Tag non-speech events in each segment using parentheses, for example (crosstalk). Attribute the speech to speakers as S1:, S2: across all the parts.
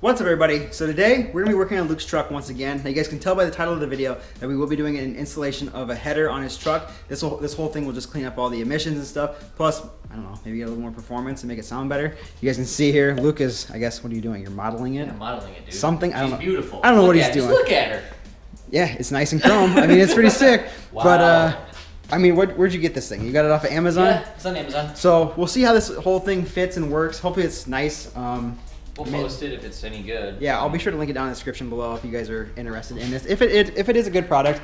S1: What's up everybody? So today we're to be working on Luke's truck once again. Now you guys can tell by the title of the video that we will be doing an installation of a header on his truck. This whole, this whole thing will just clean up all the emissions and stuff. Plus, I don't know, maybe get a little more performance and make it sound better. You guys can see here, Luke is, I guess, what are you doing? You're modeling it?
S2: Yeah, modeling it, dude.
S1: Something? I don't know.
S2: beautiful.
S1: I don't know
S2: Look
S1: what he's
S2: her.
S1: doing.
S2: Just look at her.
S1: Yeah, it's nice and chrome. I mean, it's pretty sick.
S2: Wow. (laughs)
S1: But, uh, I mean, what, where'd you get this thing? You got it off of Amazon?
S2: Yeah, it's on Amazon.
S1: So we'll see how this whole thing fits and works. Hopefully it's nice. Um,
S2: We'll
S1: I mean-
S2: post it if it's any good.
S1: Yeah, I'll be sure to link it down in the description below if you guys are interested in this. If it, it if it is a good product,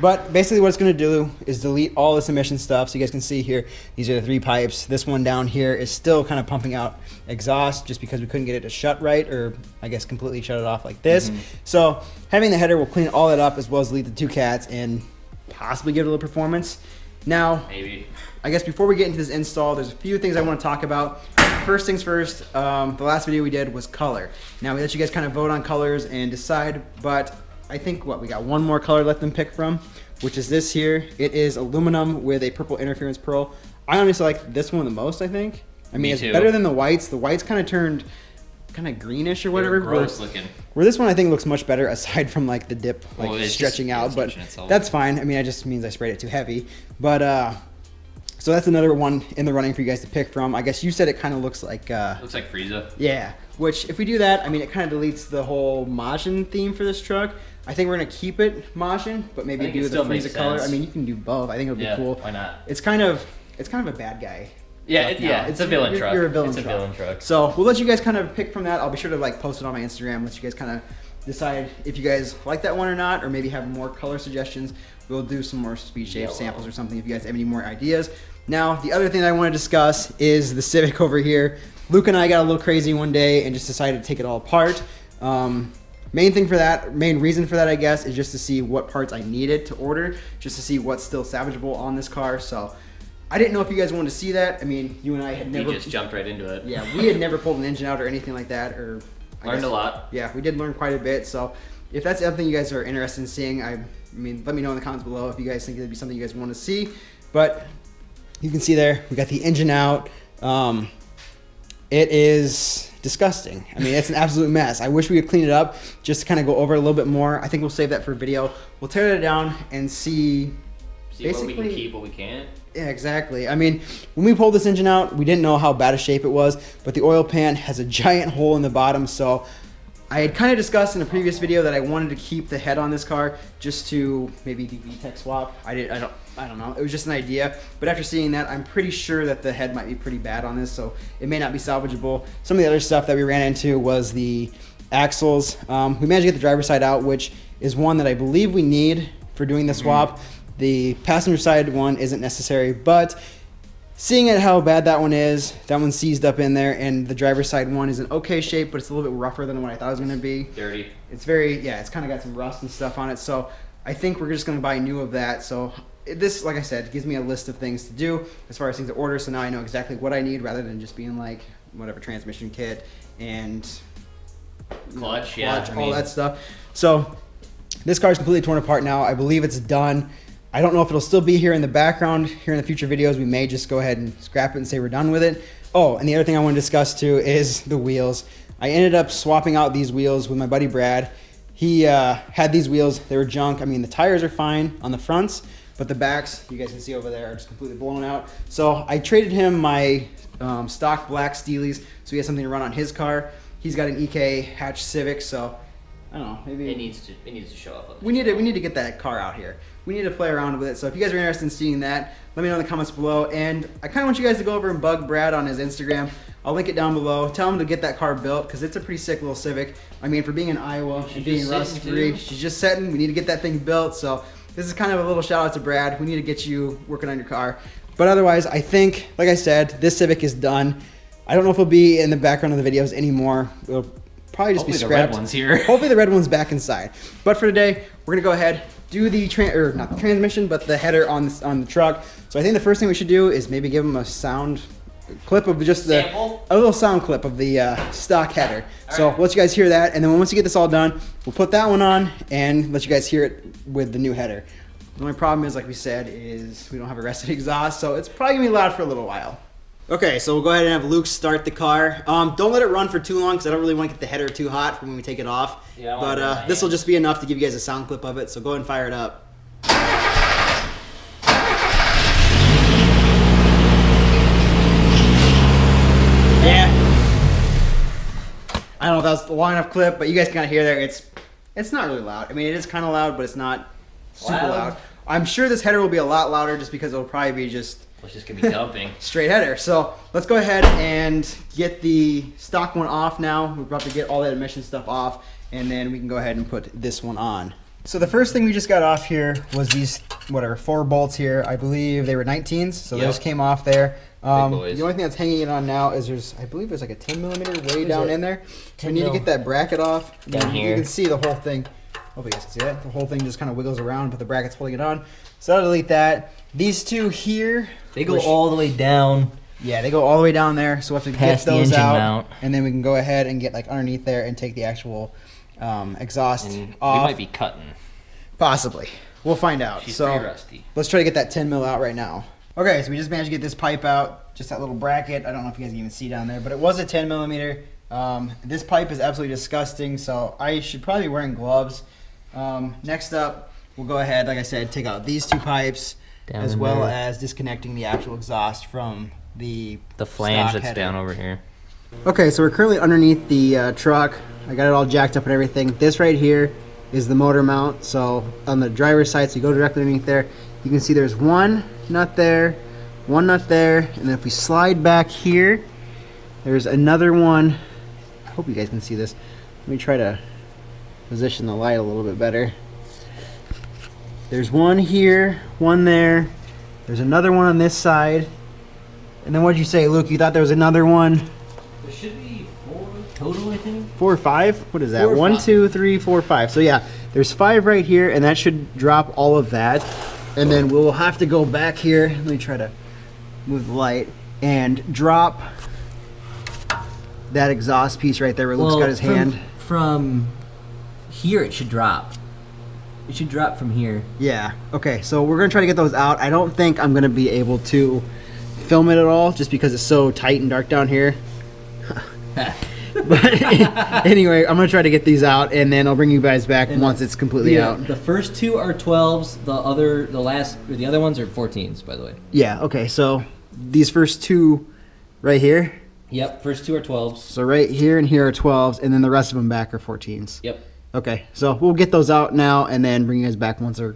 S1: but basically what it's going to do is delete all this emission stuff. So you guys can see here, these are the three pipes. This one down here is still kind of pumping out exhaust just because we couldn't get it to shut right, or I guess completely shut it off like this.
S2: Mhm.
S1: So having the header will clean all that up as well as delete the two cats and possibly give it a little performance. Now,
S2: Maybe.
S1: I guess before we get into this install, there's a few things I want to talk about. First things first, um, the last video we did was color. Now we let you guys kind of vote on colors and decide, but I think what we got one more color let them pick from, which is this here. It is aluminum with a purple interference pearl. I honestly like this one the most. I think. I mean,
S2: Me
S1: it's
S2: too.
S1: better than the whites. The whites kind of turned kind of greenish or whatever.
S2: They're
S1: where-
S2: gross looking.
S1: where this one I think looks much better (laughs) aside from like the dip like
S2: Well,
S1: stretching
S2: just-
S1: out, but that's fine. I mean, it just means I sprayed it too heavy. But uh so that's another one in the running for you guys to pick from. I guess you said it kind of looks like uh
S2: Looks like Frieza.
S1: yeah, which if we do that, I mean it kind of deletes the whole Majin theme for this truck. I think we're going to keep it Majin, but maybe do the Frieza color. I mean, you can do both. I think it'll be
S2: Yeah,
S1: cool.
S2: why not?
S1: It's kind of it's kind of a bad guy.
S2: Yeah, it, yeah, it's, a villain
S1: you're,
S2: truck.
S1: You're a villain
S2: it's
S1: truck.
S2: a villain truck.
S1: So we'll let you guys kind of pick from that. I'll be sure to like post it on my Instagram. Let you guys kind of decide if you guys like that one or not, or maybe have more color suggestions. We'll do some more speed shape samples or something if you guys have any more ideas. Now, the other thing that I want to discuss is the Civic over here. Luke and I got a little crazy one day and just decided to take it all apart. Um, main thing for that, main reason for that, I guess, is just to see what parts I needed to order, just to see what's still salvageable on this car. So I didn't know if you guys wanted to see that. I mean, you and I had never
S2: just jumped right into it.
S1: yeah, we had never pulled an engine out or anything like that, or I
S2: Learned
S1: guess-
S2: a lot.
S1: Yeah, we did learn quite a bit. So, if that's something you guys are interested in seeing, I, I mean, let me know in the comments below if you guys think it'd be something you guys want to see. But you can see there, we got the engine out. Um, it is disgusting. I mean, it's an absolute mess. I wish we could clean it up just to kind of go over a little bit more. I think we'll save that for video. We'll tear it down and see
S2: See what we can
S1: Basically-
S2: keep, what we can't.
S1: yeah, exactly. I mean, when we pulled this engine out, we didn't know how bad a shape it was, but the oil pan has a giant hole in the bottom. So I had kind of discussed in a previous video that I wanted to keep the head on this car just to maybe do VTEC swap. I did. I don't. I don't know. It was just an idea. But after seeing that, I'm pretty sure that the head might be pretty bad on this, so it may not be salvageable. Some of the other stuff that we ran into was the axles. Um, we managed to get the driver's side out, which is one that I believe we need for doing the swap. The passenger side one isn't necessary, but seeing it how bad that one is, that one's seized up in there, and the driver's side one is in okay shape, but it's a little bit rougher than what I thought it was gonna be.
S2: Dirty.
S1: It's very, yeah, it's kind of got some rust and stuff on it, so I think we're just gonna buy new of that. So this, like I said, gives me a list of things to do as far as things to order, so now I know exactly what I need rather than just being like whatever transmission kit and know,
S2: Clutch, yeah, I
S1: all
S2: mean-
S1: that stuff. So this car is completely torn apart now. I believe it's done. I don't know if it'll still be here in the background here in the future videos. We may just go ahead and scrap it and say we're done with it. Oh, and the other thing I want to discuss too (laughs) is the wheels. I ended up swapping out these wheels with my buddy Brad. He uh, had these wheels. They were junk. I mean, the tires are fine on the fronts, but the backs, you guys can see over there, are just completely blown out. So I traded him my um, stock black Steelies so he has something to run on his car. He's got an EK Hatch Civic, so I don't know. Maybe
S2: It needs to. It needs to show up.
S1: we need to we need to get that car out here. We need to play around with it. So if you guys are interested in seeing that, let me know in the comments below. And I kind of want you guys to go over and bug Brad on his Instagram. I'll link it down below. Tell him to get that car built because it's a pretty sick little Civic. I mean, for being in Iowa
S2: She's
S1: and being
S2: just
S1: rust free, she's just setting. We need to get that thing built. So this is kind of a little shout out to Brad. We need to get you working on your car. But otherwise, I think, like I said, this Civic is done. I don't know if it'll be in the background of the videos anymore. It'll probably just
S2: Hopefully
S1: be
S2: the red
S1: scrapped.
S2: one's here. (laughs)
S1: Hopefully the red one's back inside. But for today, we're gonna go ahead do the tran or not the transmission, but the header on this, on the truck. So I think the first thing we should do is maybe give them a sound clip of just the
S2: Sample?
S1: a little sound clip of the uh, stock header. so
S2: Alright.
S1: we'll let you guys hear that, and then once you get this all done, we'll put that one on and let you guys hear it with the new header. The only problem is, like we said, is we don't have a rested (laughs) exhaust, so it's probably gonna be loud for a little while. Okay, so we'll go ahead and have Luke start the car. Um, don't let it run for too long because I don't really want to get the header too hot for when we take it off.
S2: Yeah,
S1: but uh, this will just be enough to give you guys a sound clip of it. So go ahead and fire it up. Yeah. I don't know if that was a long enough clip, but you guys kind of hear there. It's it's not really loud. I mean, it is kind of loud, but it's not super
S2: Loud?
S1: loud. I'm sure this header will be a lot louder just because it'll probably be just
S2: It's just gonna be dumping. (laughs)
S1: straight header. So let's go ahead and get the stock one off now. We're about to get all that emission stuff off, and then we can go ahead and put this one on. So the first thing we just got off here was these, whatever, four bolts here. I believe they were 19s, so
S2: Yep.
S1: those came off there. Um, the only thing that's hanging it on now is there's, I believe there's like a 10 millimeter way
S3: Is
S1: down
S3: it?
S1: in there. We
S3: 10
S1: need to get that bracket off.
S2: Down
S1: you,
S2: here.
S1: You can see the whole thing. Hope you guys can see that. The whole thing just kind of wiggles around, but the bracket's holding it on. So I'll delete that. These two here,
S3: They go all the way down.
S1: yeah, they go all the way down there, so we'll have to get those out,
S3: mount.
S1: and then we can go ahead and get like underneath there and take the actual um, exhaust
S2: And we might be cutting.
S1: Possibly, we'll find out.
S2: She's
S1: so
S2: rusty.
S1: let's try to get that 10 mil out right now. Okay, so we just managed to get this pipe out, just that little bracket. I don't know if you guys can even see down there, but it was a 10 millimeter. Um, this pipe is absolutely disgusting, so I should probably be wearing gloves. Um, next up, we'll go ahead, like I said, take out these two pipes,
S3: Down
S1: as well
S3: there.
S1: as disconnecting the actual exhaust from the
S2: The flange that's
S1: header.
S2: down over here.
S1: Okay, so we're currently underneath the uh, truck. I got it all jacked up and everything. This right here is the motor mount. So on the driver's side, so you go directly underneath there. You can see there's one nut there, one nut there, and then if we slide back here, there's another one. I hope you guys can see this. Let me try to position the light a little bit better. There's one here, one there. There's another one on this side. And then what'd you say, Luke? You thought there was another one?
S3: There should be four total, I think.
S1: Four or five? What is that? One,
S3: five.
S1: two, three, four, five. So yeah, there's five right here, and that should drop all of that. And then we'll have to go back here. Let me try to move the light and drop that exhaust piece right there where Luke's got his
S3: from,
S1: hand.
S3: From here, it should drop. It should drop from here.
S1: Yeah. Okay. So we're gonna try to get those out. I don't think I'm gonna be able to film it at all, just because it's so tight and dark down here. (laughs) But (laughs) anyway, I'm gonna try to get these out, and then I'll bring you guys back
S3: And
S1: once it's completely
S3: the,
S1: out.
S3: the first two are 12s. The other, the last, or the other ones are 14s, by the way.
S1: Yeah, okay, so these first two right here.
S3: Yep, first two are 12s.
S1: So right here and here are 12s, and then the rest of them back are 14s.
S3: Yep.
S1: Okay, so we'll get those out now and then bring you guys back once they're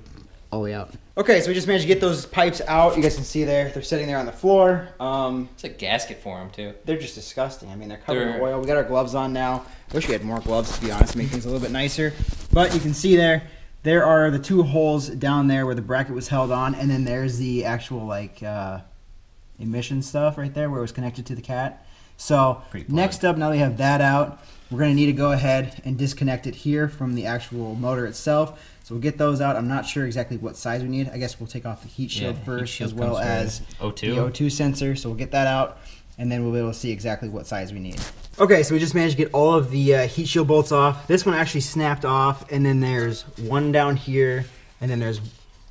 S1: all the way out. Okay, so we just managed to get those pipes out. You guys can see there. They're sitting there on the floor. Um,
S2: It's a gasket for them too.
S1: they're just disgusting. I mean, they're covered in
S2: They're-
S1: oil. We got our gloves on now. Wish we had more gloves, to be honest, to make things a little bit nicer. But you can see there, there are the two holes down there where the bracket was held on, and then there's the actual like uh, emission stuff right there where it was connected to the cat. So next up, now we have that out, we're gonna need to go ahead and disconnect it here from the actual motor itself. So we'll get those out. I'm not sure exactly what size we need. I guess we'll take off the heat shield
S3: Yeah, heat
S1: first,
S3: shield
S1: as well as
S2: O2.
S1: the O2 sensor. So we'll get that out, and then we'll be able to see exactly what size we need. Okay, so we just managed to get all of the uh, heat shield bolts off. This one actually snapped off, and then there's one down here, and then there's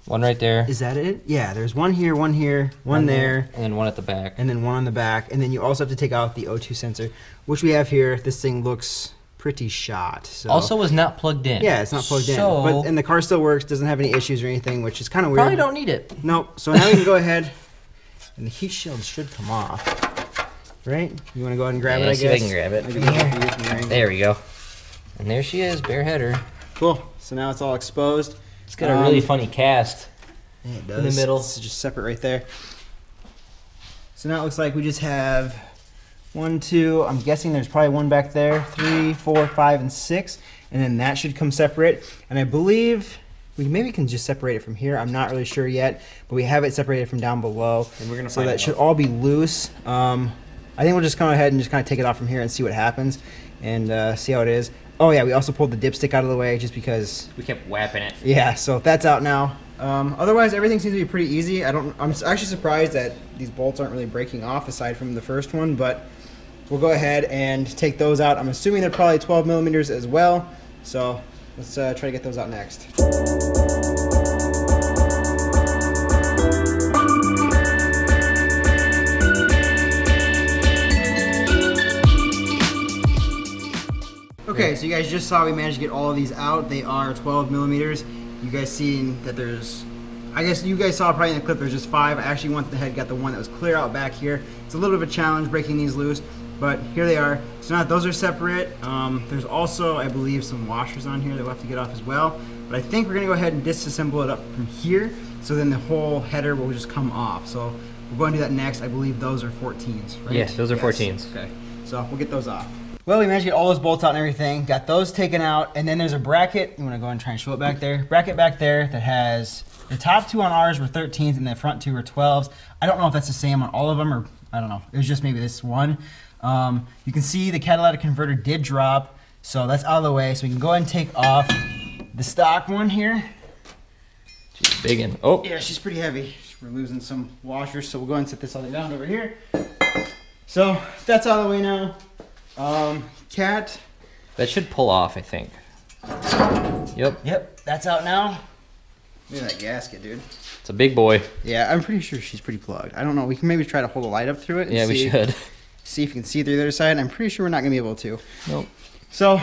S2: One right there.
S1: is that it? Yeah, there's one here, one here, one there,
S2: And then one at the back.
S1: and then one on the back, and then you also have to take out the O2 sensor, which we have here. This thing looks pretty shot. So
S2: Also was not plugged in.
S1: yeah, it's not plugged
S2: So,
S1: in, but and the car still works, doesn't have any issues or anything, which is kind of weird.
S2: probably don't need it.
S1: Nope. So now we can go ahead, and the heat shield should come off. Right? You want to go ahead and grab
S2: Yeah,
S1: it? I
S2: see if I can grab it.
S1: Maybe you can use my ring.
S2: There we go. And there she is, bare header.
S1: Cool. So now it's all exposed.
S2: It's got a really
S1: Um,
S2: funny cast.
S1: Yeah, it
S2: the
S1: does.
S2: middle.
S1: It's just separate right there. So now it looks like we just have one, two. I'm guessing there's probably one back there. Three, four, five, and six. And then that should come separate. And I believe we maybe can just separate it from here. I'm not really sure yet, but we have it separated from down below.
S2: And we're gonna
S1: so
S2: find
S1: that
S2: out.
S1: should all be loose. Um, I think we'll just come ahead and just kind of take it off from here and see what happens and uh, see how it is. Oh yeah, we also pulled the dipstick out of the way just because
S2: We kept whapping it.
S1: yeah, so that's out now. Um, otherwise, everything seems to be pretty easy. I don't. I'm actually surprised that these bolts aren't really breaking off aside from the first one, but we'll go ahead and take those out. I'm assuming they're probably 12 millimeters as well. So let's uh, try to get those out next. You guys just saw, we managed to get all of these out. They are 12 millimeters. You guys seen that there's, I guess you guys saw probably in the clip there's just five. I actually went ahead and got the one that was clear out back here. It's a little bit of a challenge breaking these loose, but here they are. So now those are separate, um, there's also, I believe, some washers on here that we'll have to get off as well. But I think we're gonna go ahead and disassemble it up from here, so then the whole header will just come off. So we're going to do that next. I believe those are 14s, right?
S2: Yes, those are 14s.
S1: Okay, so we'll get those off. Well, we managed to get all those bolts out and everything. Got those taken out, and then there's a bracket. You want to go and try and show it back there? Bracket back there that has the top two on ours were 13s, and the front two were 12s. I don't know if that's the same on all of them, or I don't know. It was just maybe this one. Um, you can see the catalytic converter did drop, so that's out of the way. So we can go ahead and take off the stock one here.
S2: She's big and oh,
S1: Yeah, she's pretty heavy. We're losing some washers, so we'll go ahead and set this all the way down over here. So that's out of the way now. Um, cat.
S2: that should pull off. I think. Yep,
S1: Yep, that's out now. Look at that gasket, dude.
S2: it's a big boy.
S1: Yeah, I'm pretty sure she's pretty plugged. I don't know. We can maybe try to hold a light up through it. and
S2: Yeah, we should.
S1: See if you can see through the other side. I'm pretty sure we're not gonna be able to.
S2: Nope.
S1: So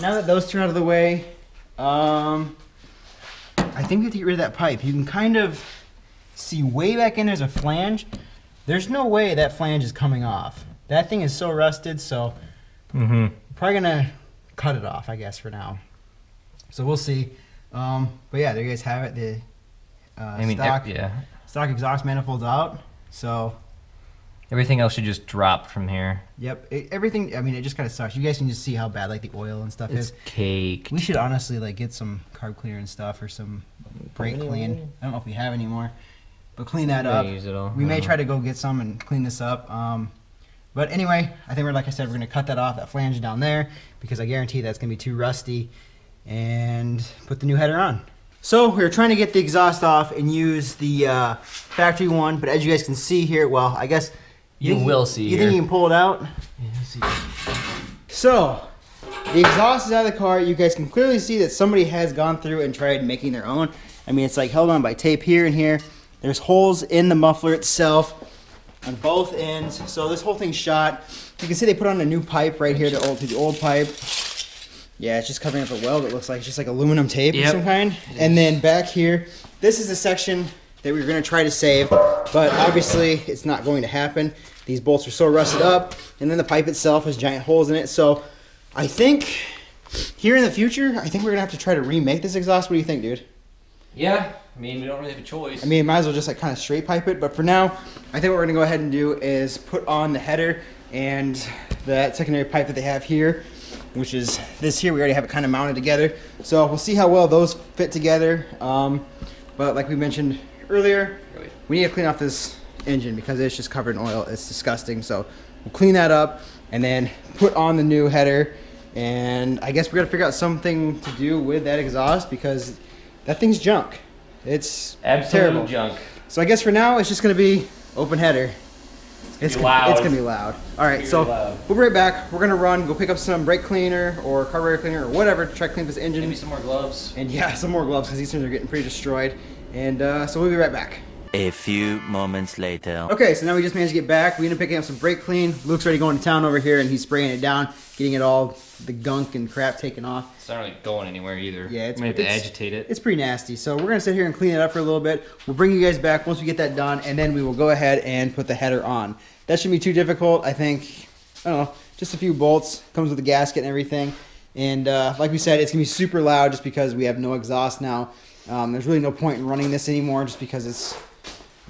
S1: now that those two are out of the way, um, I think we have to get rid of that pipe. You can kind of see way back in there's a flange. There's no way that flange is coming off. That thing is so rusted, so
S2: Mm-hmm.
S1: probably gonna cut it off, I guess, for now. So we'll see. Um, but yeah, there you guys have it. The uh,
S2: I mean,
S1: stock,
S2: ev- yeah.
S1: stock exhaust manifolds out. So
S2: Everything else should just drop from here.
S1: yep, it, everything. I mean, it just kind of sucks. You guys can just see how bad like the oil and stuff
S2: It's
S1: is.
S2: cake.
S1: We should honestly like get some carb cleaner and stuff or some brake clean. I don't know if we have any more, but clean that up.
S2: use it all.
S1: We
S2: I
S1: may try to go get some and clean this up. Um, but anyway, I think we're like I said, we're gonna cut that off that flange down there because I guarantee that's gonna be too rusty, and put the new header on. So we were trying to get the exhaust off and use the uh, factory one, but as you guys can see here, well, I guess
S2: You
S1: think
S2: will see
S1: You think you can pull it out? So, the exhaust is out of the car. You guys can clearly see that somebody has gone through and tried making their own. I mean, it's like held on by tape here and here. There's holes in the muffler itself on both ends. So this whole thing's shot. You can see they put on a new pipe right here to, old, to the old pipe. Yeah, it's just covering up a weld. It looks like it's just like aluminum tape of some kind. And then back here, this is the section that we are going to try to save, but obviously it's not going to happen. These bolts are so rusted up, and then the pipe itself has giant holes in it. So I think here in the future, I think we're gonna have to try to remake this exhaust. What do you think, dude?
S2: Yeah, I mean, we don't really have a choice.
S1: I mean, might as well just like kind of straight pipe it. But for now, I think what we're gonna go ahead and do is put on the header and that secondary pipe that they have here, which is this here. We already have it kind of mounted together. So we'll see how well those fit together. Um, but like we mentioned earlier, we need to clean off this engine because it's just covered in oil. It's disgusting. So we'll clean that up and then put on the new header. And I guess we got to figure out something to do with that exhaust because that thing's junk. It's
S2: Absolute
S1: terrible.
S2: junk.
S1: So I guess for now it's just gonna be open header. It's gonna,
S2: loud.
S1: it's gonna be loud. All right, so
S2: loud.
S1: we'll be right back. We're gonna run, go pick up some brake cleaner or carburetor cleaner or whatever to try to clean this engine.
S2: Maybe some more gloves.
S1: And yeah, (laughs) some more gloves because these things are getting pretty destroyed. And uh, so we'll be right back.
S4: A few moments later.
S1: Okay, so now we just managed to get back. We ended up picking up some brake clean. Luke's already going to town over here and he's spraying it down, getting it all the gunk and crap taken off.
S2: It's not really going anywhere either.
S1: Yeah, it's,
S2: we have to agitate it.
S1: It's pretty nasty. So we're gonna sit here and clean it up for a little bit. We'll bring you guys back once we get that done, and then we will go ahead and put the header on. That shouldn't be too difficult. I think. I don't know. Just a few bolts. Comes with the gasket and everything. And uh, like we said, it's gonna be super loud just because we have no exhaust now. Um, there's really no point in running this anymore just because it's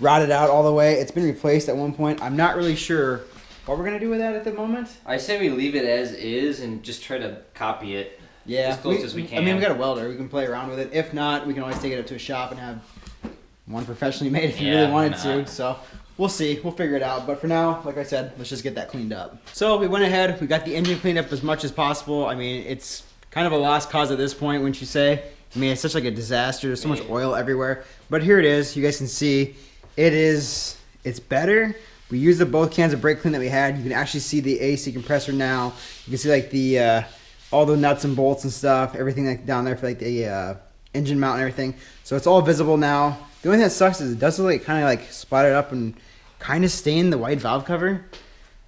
S1: rotted out all the way. It's been replaced at one point. I'm not really sure what we're gonna do with that at the moment.
S2: I say we leave it as is and just try to copy it.
S1: Yeah,
S2: As close as we can.
S1: I mean, we got a welder. We can play around with it. If not, we can always take it up to a shop and have one professionally made if you
S2: Yeah,
S1: really wanted to. So we'll see. We'll figure it out. But for now, like I said, let's just get that cleaned up. So we went ahead. We got the engine cleaned up as much as possible. I mean, it's kind of a lost cause at this point, wouldn't you say? I mean, it's such like a disaster. There's so much oil everywhere. But here it is. You guys can see it is. It's better. We used the both cans of brake clean that we had. You can actually see the AC compressor now. You can see like the uh, all the nuts and bolts and stuff, everything like down there for like the uh, engine mount and everything. So it's all visible now. The only thing that sucks is it does look like kind of like spotted up and kind of stain the white valve cover.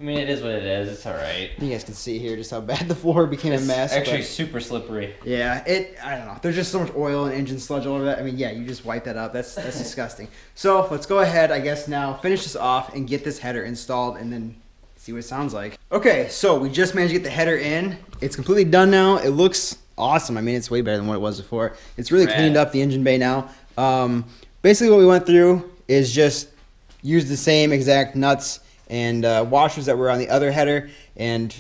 S2: I mean, it is what it is. It's all right.
S1: You guys can see here just how bad (laughs) the floor became
S2: It's
S1: a mess.
S2: actually
S1: but-
S2: super slippery.
S1: Yeah, it. I don't know. There's just so much oil and engine sludge all over that. I mean, yeah, you just wipe that up. That's that's (laughs) disgusting. So let's go ahead, I guess now finish this off and get this header installed, and then see what it sounds like. Okay, so we just managed to get the header in. It's completely done now. It looks awesome. I mean, it's way better than what it was before. It's really
S2: Rad.
S1: cleaned up the engine bay now. Um, basically, what we went through is just use the same exact nuts and uh, washers that were on the other header and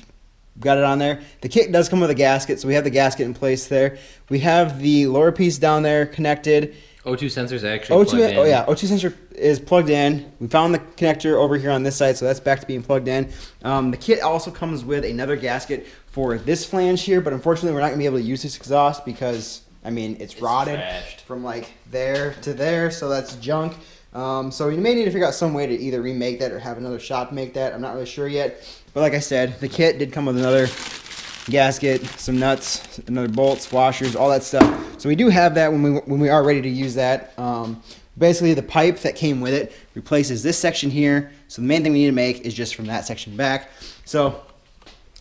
S1: got it on there. The kit does come with a gasket, so we have the gasket in place there. We have the lower piece down there connected.
S2: O2 sensors actually
S1: O2,
S2: plugged in.
S1: oh yeah, O2 sensor is plugged in. We found the connector over here on this side, so that's back to being plugged in. Um, the kit also comes with another gasket for this flange here, but unfortunately we're not gonna be able to use this exhaust because I mean it's,
S2: It's
S1: rotted
S2: trashed.
S1: from like there to there, so that's junk. Um, so we may need to figure out some way to either remake that or have another shop make that. I'm not really sure yet. But like I said, the kit did come with another gasket, some nuts, another bolts, washers, all that stuff. So we do have that when we when we are ready to use that. Um, basically, the pipe that came with it replaces this section here. So the main thing we need to make is just from that section back. So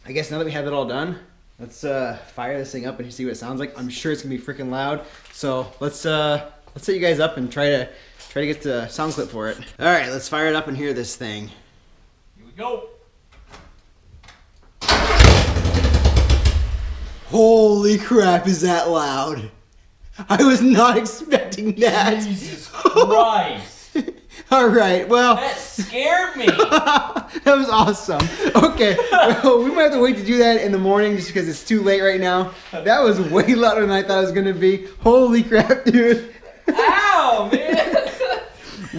S1: I guess now that we have it all done, let's uh, fire this thing up and see what it sounds like. I'm sure it's gonna be freaking loud. So let's uh, let's set you guys up and try to try to get the sound clip for it. All right, let's fire it up and hear this thing.
S2: Here we go.
S1: Holy crap, is that loud? I was not expecting that.
S2: Jesus Christ. (laughs)
S1: All right, well,
S2: that scared me. (laughs)
S1: that was awesome. Okay, well, we might have to wait to do that in the morning just because it's too late right now. That was way louder than I thought it was gonna be. Holy crap, dude.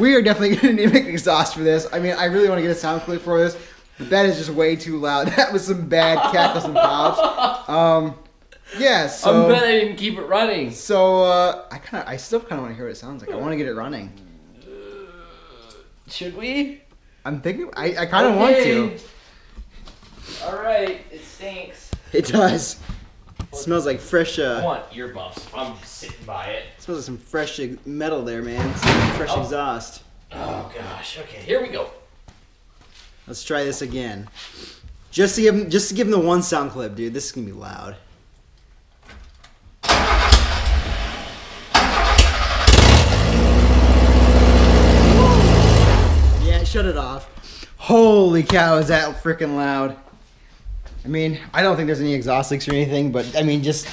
S1: We are definitely (laughs) gonna need to make an exhaust for this. I mean, I really want to get a sound clip for this, but that is just way too loud. (laughs) That was some bad cackles and pops. Um, yeah, so.
S2: I'm bet I didn't keep it running.
S1: So uh, I kind of, I still kind of want to hear what it sounds like. I want to get it running.
S2: Should we?
S1: I'm thinking, I, I kind of want to.
S2: All right, it stinks.
S1: It does. It smells like fresh. Uh, I
S2: want earbuds. I'm sitting by it.
S1: smells like some fresh metal there, man. Some fresh
S2: Oh.
S1: exhaust.
S2: Oh gosh. Okay, here we go.
S1: Let's try this again. Just to give him, just to give him the one sound clip, dude. This is gonna be loud. Yeah, shut it off. Holy cow, is that freaking loud? I mean, I don't think there's any exhaust leaks or anything, but I mean, just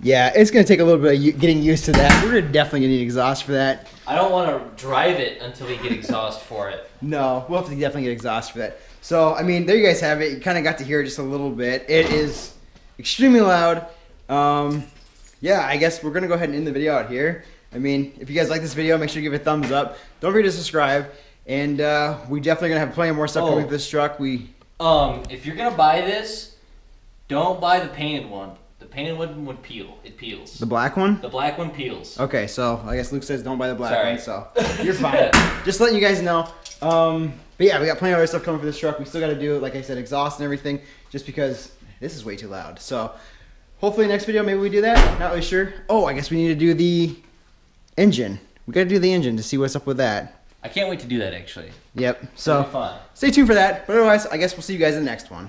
S1: yeah, it's gonna take a little bit of getting used to that. We're definitely gonna need exhaust for that.
S2: I don't want to drive it until we get exhaust for it.
S1: No, we'll have to definitely get exhaust for that. So, I mean, there you guys have it. You kind of got to hear it just a little bit. It is extremely loud. Um, yeah, I guess we're gonna go ahead and end the video out here. I mean, if you guys like this video, make sure you give it a thumbs up. Don't forget to subscribe. And uh, we definitely gonna have plenty more stuff
S2: Oh.
S1: coming for this truck. We
S2: Um, if you're gonna buy this, don't buy the painted one. The painted one would peel. It peels.
S1: the black one.
S2: The black one peels.
S1: Okay, so I guess Luke says don't buy the black
S2: Sorry.
S1: one. So (laughs) you're fine. Just letting you guys know. Um, but yeah, we got plenty of other stuff coming for this truck. We still got to do, like I said, exhaust and everything, just because this is way too loud. So hopefully next video maybe we do that. Not really sure. Oh, I guess we need to do the engine. We got to do the engine to see what's up with that.
S2: I can't wait to do that actually.
S1: Yep. So stay tuned for that. But otherwise, I guess we'll see you guys in the next one.